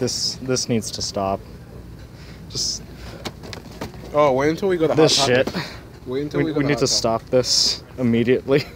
This this needs to stop. Just Oh, wait until we go to this shit. Wait until We, we, we need to stop this immediately.